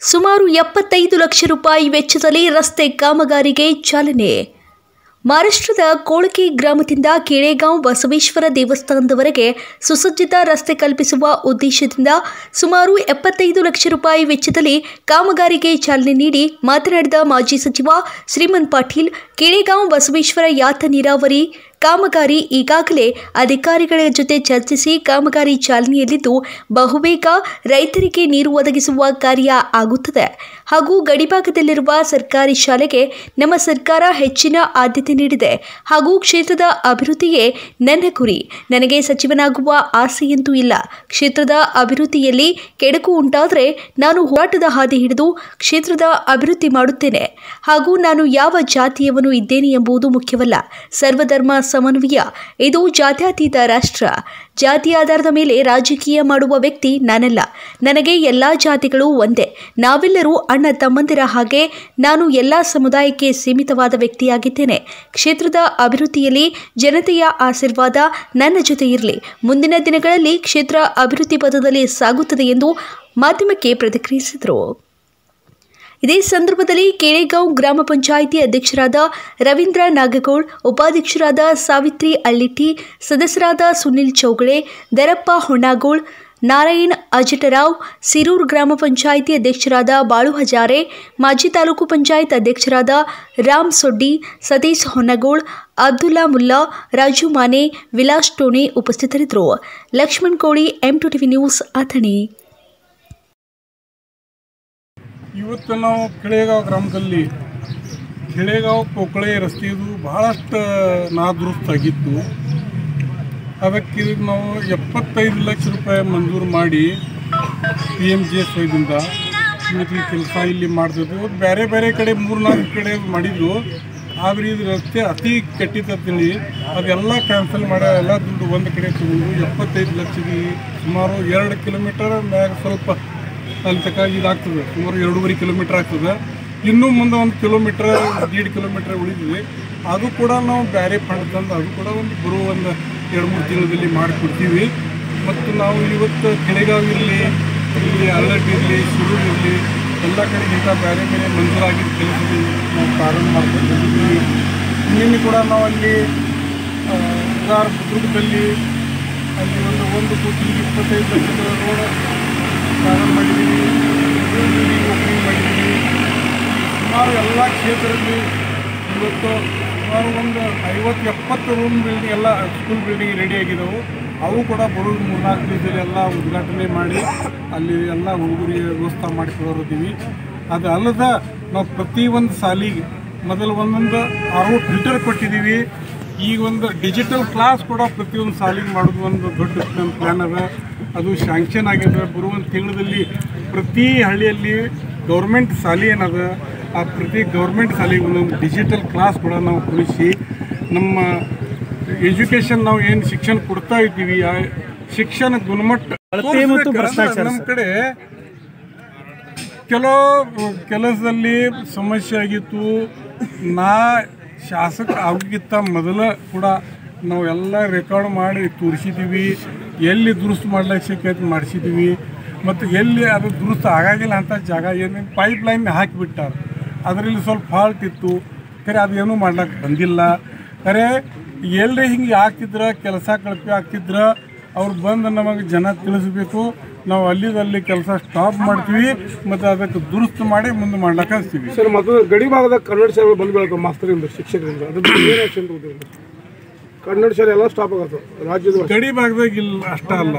ಸುಮಾರು ಎಪ್ಪತ್ತೈದು ಲಕ್ಷ ರೂಪಾಯಿ ವೆಚ್ಚದಲ್ಲಿ ರಸ್ತೆ ಕಾಮಗಾರಿಗೆ ಚಾಲನೆ. ಮಹಾರಾಷ್ಟ್ರದ ಕೋಳಕಿ ಗ್ರಾಮದಿಂದ ಕೆಳೇಗಾಂವ್ ಬಸವೇಶ್ವರ ದೇವಸ್ಥಾನದವರೆಗೆ ಸುಸಜ್ಜಿತ ರಸ್ತೆ ಕಲ್ಪಿಸುವ ಉದ್ದೇಶದಿಂದ ಸುಮಾರು ಎಪ್ಪತ್ತೈದು ಲಕ್ಷ ರೂಪಾಯಿ ವೆಚ್ಚದಲ್ಲಿ ಕಾಮಗಾರಿಗೆ ಚಾಲನೆ ನೀಡಿ ಮಾತನಾಡಿದ ಮಾಜಿ ಸಚಿವ ಶ್ರೀಮಂತ್ ಪಾಟೀಲ್, ಕೆಳೇಗಾಂವ್ ಬಸವೇಶ್ವರ ಯಾತ ನೀರಾವರಿ ಕಾಮಗಾರಿ ಈಗಾಗಲೇ ಅಧಿಕಾರಿಗಳ ಜೊತೆ ಚರ್ಚಿಸಿ ಕಾಮಗಾರಿ ಚಾಲನೆಯಲ್ಲಿದ್ದು ಬಹುಬೇಗ ರೈತರಿಗೆ ನೀರು ಒದಗಿಸುವ ಕಾರ್ಯ ಆಗುತ್ತದೆ. ಹಾಗೂ ಗಡಿಭಾಗದಲ್ಲಿರುವ ಸರ್ಕಾರಿ ಶಾಲೆಗೆ ನಮ್ಮ ಸರ್ಕಾರ ಹೆಚ್ಚಿನ ಆದ್ಯತೆ ನೀಡಿದೆ. ಹಾಗೂ ಕ್ಷೇತ್ರದ ಅಭಿವೃದ್ಧಿಯೇ ನನ್ನ ಗುರಿ. ನನಗೆ ಸಚಿವನಾಗುವ ಆಸೆಯಂತೂ ಇಲ್ಲ. ಕ್ಷೇತ್ರದ ಅಭಿವೃದ್ಧಿಯಲ್ಲಿ ಕೆಡಕು ಉಂಟಾದರೆ ನಾನು ಹೋರಾಟದ ಹಾದಿ ಹಿಡಿದು ಕ್ಷೇತ್ರದ ಅಭಿವೃದ್ಧಿ ಮಾಡುತ್ತೇನೆ. ಹಾಗೂ ನಾನು ಯಾವ ಜಾತಿಯವನು ಇದ್ದೇನೆ ಎಂಬುದು ಮುಖ್ಯವಲ್ಲ. ಸರ್ವಧರ್ಮ ಸಮನ್ವಯ. ಇದು ಜಾತ್ಯತೀತ ರಾಷ್ಟ್ರ. ಜಾತಿ ಆಧಾರದ ಮೇಲೆ ರಾಜಕೀಯ ಮಾಡುವ ವ್ಯಕ್ತಿ ನಾನಲ್ಲ. ನನಗೆ ಎಲ್ಲ ಜಾತಿಗಳು ಒಂದೇ. ನಾವೆಲ್ಲರೂ ಅಣ್ಣ ತಮ್ಮಂದಿರ ಹಾಗೆ ನಾನು ಎಲ್ಲ ಸಮುದಾಯಕ್ಕೆ ಸೀಮಿತವಾದ ವ್ಯಕ್ತಿಯಾಗಿದ್ದೇನೆ. ಕ್ಷೇತ್ರದ ಅಭಿವೃದ್ಧಿಯಲ್ಲಿ ಜನತೆಯ ಆಶೀರ್ವಾದ ನನ್ನ ಜೊತೆ ಇರಲಿ. ಮುಂದಿನ ದಿನಗಳಲ್ಲಿ ಕ್ಷೇತ್ರ ಅಭಿವೃದ್ಧಿ ಪದದಲ್ಲಿ ಸಾಗುತ್ತದೆ ಎಂದು ಮಾಧ್ಯಮಕ್ಕೆ ಪ್ರತಿಕ್ರಿಯಿಸಿದರು. ಇದೇ ಸಂದರ್ಭದಲ್ಲಿ ಕೆರೆಗಾಂವ್ ಗ್ರಾಮ ಪಂಚಾಯಿತಿ ಅಧ್ಯಕ್ಷರಾದ ರವೀಂದ್ರ ನಾಗಗೌಡ್, ಉಪಾಧ್ಯಕ್ಷರಾದ ಸಾವಿತ್ರಿ ಅಳ್ಳಿಟ್ಟಿ ಸದಸ್ಯರಾದ ಸುನಿಲ್ ಚೌಗಳೆ, ದರಪ್ಪ ಹೊಣ್ಣಾಗೋಳ್ ನಾರಾಯಣ್ ಅಜಟರಾವ್ ಸಿರೂರ್ ಗ್ರಾಮ ಪಂಚಾಯಿತಿ ಅಧ್ಯಕ್ಷರಾದ ಬಾಳು ಹಜಾರೆ, ಮಾಜಿ ತಾಲೂಕು ಪಂಚಾಯತ್ ಅಧ್ಯಕ್ಷರಾದ ರಾಮ್ ಸೊಡ್ಡಿ, ಸತೀಶ್ ಹೊನ್ನಗೋಳ್, ಅಬ್ದುಲ್ಲಾ ಮುಲ್ಲಾ, ರಾಜು ಮಾನೆ, ವಿಲಾಸ್ ಟೋಣಿ ಉಪಸ್ಥಿತರಿದ್ದರು. Laxman Koli M two TV news Athani. ಇವತ್ತು ನಾವು ಕೆಳೇಗಾವ್ ಗ್ರಾಮದಲ್ಲಿ ಕೆಳೇಗಾವ್ ಕೊಕ್ಕಳೆ ರಸ್ತೆಯದು ಬಹಳಷ್ಟು ನಾದುರುಸ್ತಾಗಿತ್ತು ಅದಕ್ಕೆ ನಾವು ಎಪ್ಪತ್ತೈದು ಲಕ್ಷ ರೂಪಾಯಿ ಮಂಜೂರು ಮಾಡಿ ಪಿ ಎಂ ಜಿ ಎಸ್ ವೈದಿಂದ ಈ ಕೆಲಸ ಇಲ್ಲಿ ಮಾಡ್ತಿದ್ವು. ಬೇರೆ ಬೇರೆ ಕಡೆ ಮೂರು ನಾಲ್ಕು ಕಡೆ ಮಾಡಿದ್ವು ಆದರೆ ಇದು ರಸ್ತೆ ಅತಿ ಕೆಟ್ಟಿತ್ತಂತೇಳಿ ಅದೆಲ್ಲ ಕ್ಯಾನ್ಸಲ್ ಮಾಡಿ ಎಲ್ಲ ದುಡ್ಡು ಒಂದು ಕಡೆ ತಗೊಂಡು ಎಪ್ಪತ್ತೈದು ಲಕ್ಷಕ್ಕೆ ಸುಮಾರು ಎರಡು ಕಿಲೋಮೀಟರ್ ಮ್ಯಾಗ ಸ್ವಲ್ಪ ಅಲ್ಲಿ ತನಕ ಇದಾಗ್ತದೆ ಸುಮಾರು ಎರಡೂವರೆ ಕಿಲೋಮೀಟರ್ ಆಗ್ತದೆ. ಇನ್ನೂ ಮುಂದೆ ಒಂದು ಕಿಲೋಮೀಟ್ರ್ ದೀಡ್ ಕಿಲೋಮೀಟ್ರ್ ಉಳಿದ್ವಿ ಅದು ಕೂಡ ನಾವು ಬೇರೆ ಫಂಡ್ ತಂದು, ಅದು ಕೂಡ ಒಂದು ಬರುವ ಒಂದು ಎರಡು ಮೂರು ದಿನದಲ್ಲಿ ಮಾಡಿಕೊಡ್ತೀವಿ. ಮತ್ತು ನಾವು ಇವತ್ತು ಕೆಳಗಾವಿರಲಿ ಇಲ್ಲಿ ಅಲರ್ಟ್ ಇರಲಿ ಶುರು ಇರಲಿ, ಎಲ್ಲ ಕಡೆಗಿಂತ ಬೇರೆ ಬೇರೆ ಮಂಜೂರಾಗಿದ್ದ ಕೆಲಸದಲ್ಲಿ ನಾವು ಪ್ರಾರಂಭ ಮಾಡ್ಕೊಂಡಿದ್ದೀವಿ. ಇನ್ನೇನು ನಿನ್ನೆ ಕೂಡ ನಾವು ಅಲ್ಲಿ ಉದಾರ ದುರ್ಗದಲ್ಲಿ ಅಲ್ಲಿ ಒಂದು ಒಂದು ಕೋಟಿ ಇಪ್ಪತ್ತೈದು ಲಕ್ಷದ ರೋಡ್ ಪ್ರಾರಂಭ ಮಾಡಿದ್ದೀವಿ ಮಾಡಿದ್ದೀವಿ ಸುಮಾರು ಎಲ್ಲ ಕ್ಷೇತ್ರದಲ್ಲಿ ಇವತ್ತು ಸುಮಾರು ಒಂದು ಐವತ್ತು, ಎಪ್ಪತ್ತು ರೂಮ್ ಬಿಲ್ಡಿಂಗ್ ಎಲ್ಲ ಸ್ಕೂಲ್ ಬಿಲ್ಡಿಂಗ್ ರೆಡಿ ಆಗಿದ್ದವು ಅವು ಕೂಡ ಬರೋ ಮೂರ್ನಾಲ್ಕು ದಿವಸದಲ್ಲಿ ಎಲ್ಲ ಉದ್ಘಾಟನೆ ಮಾಡಿ ಅಲ್ಲಿ ಎಲ್ಲ ಹುಡುಗರಿಗೆ ವ್ಯವಸ್ಥೆ ಮಾಡಿಕೊಡೋರಿದ್ದೀವಿ ಅದು ಅಲ್ಲದ ನಾವು ಪ್ರತಿ ಒಂದು ಸಾಲಿಗೆ ಮೊದಲು ಒಂದೊಂದು ಅವು ಫಿಲ್ಟರ್ ಕೊಟ್ಟಿದ್ದೀವಿ. ಈಗ ಒಂದು ಡಿಜಿಟಲ್ ಕ್ಲಾಸ್ ಕೂಡ ಪ್ರತಿಯೊಂದು ಸಾಲಿಗೆ ಮಾಡೋದು ಒಂದು ದೊಡ್ಡ ಪ್ಲ್ಯಾನ್ ಅದ. ಅದು ಶಾಂಕ್ಷನ್ ಆಗ್ಯದ ಬರುವಂಥ ತಿಂಗಳಲ್ಲಿ ಪ್ರತಿ ಹಳ್ಳಿಯಲ್ಲಿ ಗೌರ್ಮೆಂಟ್ ಶಾಲೆ ಏನದ ಆ ಪ್ರತಿ ಗೌರ್ಮೆಂಟ್ ಶಾಲೆಗೆ ಒಂದೊಂದು ಡಿಜಿಟಲ್ ಕ್ಲಾಸ್ ಕೂಡ ನಾವು ಕೊಡಿಸಿ ನಮ್ಮ ಎಜುಕೇಷನ್ ನಾವು ಏನು ಶಿಕ್ಷಣ ಕೊಡ್ತಾ ಇದ್ದೀವಿ ಆ ಶಿಕ್ಷಣ ಗುಣಮಟ್ಟ ನಮ್ಮ ಕಡೆ ಕೆಲವು ಕೆಲಸದಲ್ಲಿ ಸಮಸ್ಯೆ ಆಗಿತ್ತು ನಾ ಶಾಸಕ ಆಗಿತ್ತ ಮೊದಲ ಕೂಡ ನಾವು ಎಲ್ಲ ರೆಕಾರ್ಡ್ ಮಾಡಿ ತೋರಿಸಿದ್ದೀವಿ. ಎಲ್ಲಿ ದುರುಸ್ತು ಮಾಡ್ಲಿಕ್ಕೆ ಸಿಕ್ಕೈತೆ ಮಾಡಿಸಿದ್ವಿ. ಮತ್ತು ಎಲ್ಲಿ ಅದು ದುರುಸ್ತು ಆಗಾಗಿಲ್ಲ ಅಂತ ಜಾಗ ಏನು ಪೈಪ್ ಲೈನ್ ಹಾಕಿಬಿಟ್ಟಾರೆ ಅದರಲ್ಲಿ ಸ್ವಲ್ಪ ಫಾಲ್ಟ್ ಇತ್ತು. ಖರೆ ಅದೇನೂ ಮಾಡ್ಲಿಕ್ಕೆ ಬಂದಿಲ್ಲ. ಖರೆ ಎಲ್ಲಿ ಹಿಂಗೆ ಹಾಕ್ತಿದ್ರೆ ಕೆಲಸ ಕಳಪೆ ಆಗ್ತಿದ್ರ, ಅವ್ರು ಬಂದು ನಮಗೆ ಜನ ತಿಳಿಸ್ಬೇಕು. ನಾವು ಅಲ್ಲಿದಲ್ಲಿ ಕೆಲಸ ಸ್ಟಾಪ್ ಮಾಡ್ತೀವಿ, ಮತ್ತು ಅದಕ್ಕೆ ದುರುಸ್ತು ಮಾಡಿ ಮುಂದೆ ಮಾಡ್ಲಿಕ್ಕೆ ಹಚ್ತೀವಿ. ಸರ್ ಮತ್ತು ಗಡಿ ಭಾಗದ ಕನ್ನಡ ಸೇವೆ ಬಂದು ಮಾಸ್ತರಿಂದ, ಶಿಕ್ಷಕರಿಂದ. ಅದ್ರ ಕನ್ನಡ ಶಾಲೆ ಎಲ್ಲ ಸ್ಟಾಪ್ ಆಗುತ್ತೆ ರಾಜ್ಯದ ಗಡಿ ಭಾಗದಾಗ ಇಲ್ಲ ಅಷ್ಟ ಅಲ್ಲ.